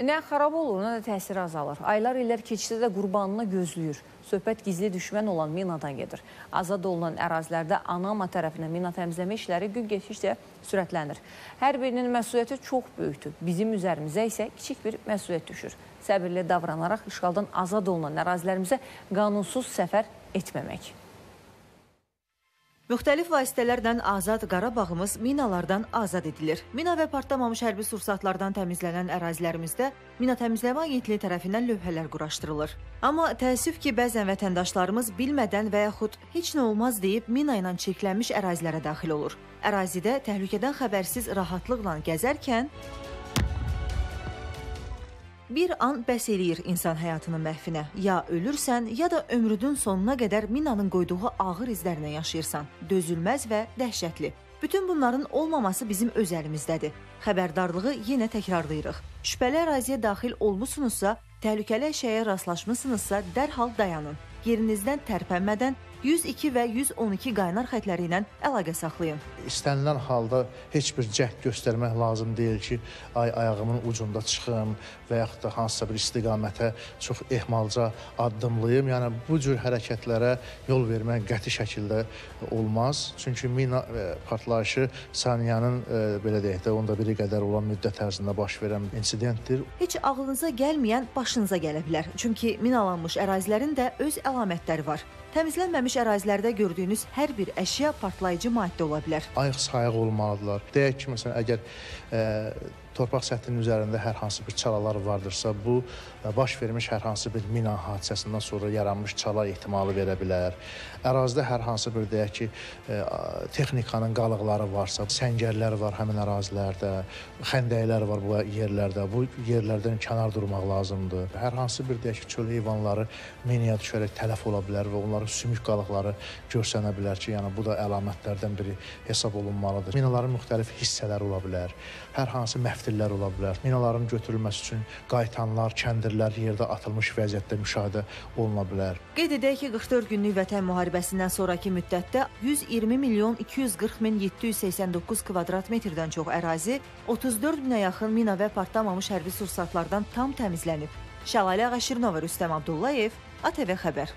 Nə xarab olur, nə də təsiri azalır. Aylar illər keçsə də qurbanını gözləyir. Söhbət gizli düşmən olan minadan gedir. Azad olunan ərazilərdə ANAMA tərəfindən mina təmizləmə işləri gün keçdikcə sürətlənir. Hər birinin məsuliyyəti çox böyükdür. Bizim üzərimizə isə kiçik bir məsuliyyət düşür. Səbirli davranaraq işğaldan azad olunan ərazilərimizə qanunsuz səfər etməmək. Müxtəlif vasitələrlə azad Qarabağımız minalardan azad edilir. Mina və partlamamış hərbi sursatlardan təmizlənən ərazilərimizdə Mina Təmizləmə Agentliyi tərəfindən lövhələr quraşdırılır. Amma təəssüf ki, bəzən vətəndaşlarımız bilmədən və yaxud heç nə olmaz deyib mina ilə çirklənmiş ərazilərə daxil olur. Ərazidə təhlükədən xəbərsiz rahatlıqla gəzərkən Bir an bəs eləyir insan həyatının məhvinə. Ya ölürsən, ya da ömrünün sonuna qədər minanın qoyduğu ağır izlərlə yaşayırsan. Dözülməz və dəhşətli. Bütün bunların olmaması bizim öz əlimizdədir. Xəbərdarlığı yenə təkrarlayırıq. Şübhəli əraziyə daxil olmusunuzsa, təhlükəli əşyaya rastlaşmısınızsa, dərhal dayanın. Yerinizdən tərpənmədən 102 və 112 qaynar xətləri ilə əlaqə saxlayın. İstənilən halda heç bir cəhd göstərmək lazım deyil ki, ay ayağımın ucunda çıxım və yaxud da hansısa bir istiqamətə çox ehmalca addımlayım. Yəni bu cür hərəkətlərə yol vermək qəti şəkildə olmaz. Çünki mina e, partlayışı saniyənin e, belə deyək də onda biri qədər olan müddət ərzində baş verən insidentdir. Heç ağlınıza gəlməyən başınıza gələ bilər. Çünki minalanmış ərazilərin də öz əlamətləri var. Təmizlənməmiş ərazilərdə gördüyünüz hər bir əşya partlayıcı maddə ola bilər. Ayıq sayıq olmalıdırlar. Deyək ki, məsələn, əgər ə, torpaq səthinin üzərində hər hansı bir çalalar vardırsa, bu baş vermiş hər hansı bir mina hadisəsindən sonra yaranmış çala ehtimalı verə bilər. Ərazidə hər hansı bir deyək ki, texnikanın qalıqları varsa, səngərlər var həmin ərazilərdə, xəndəklər var bu yerlərdə. Bu yerlərdən kənar durmaq lazımdır. Hər hansı bir deyək ki, çöl heyvanları minaya düşərək tələf ola bilər və onların sümük qalıqları görsənə bilər ki, yəni bu da əlamətlərdən biri hesab olunmalıdır. Minaların müxtəlif hissələri ola bilər. Hər hansı məhv təftillər ola bilər. Minaların götürülməsi üçün qaytanlar, kəndirlər yerdə atılmış vəziyyətdə müşahidə oluna bilər. Qeyd edək ki, 44 günlük vətən müharibəsindən sonrakı müddətdə 120 milyon 240 min 789 kvadrat metrdən çox ərazi, 34 minə yaxın mina və partlamamış hərbi sursatlardan tam təmizlənib. Şəlalə Ağaşirnova, Rüstəm Abdullayev, ATV xəbər.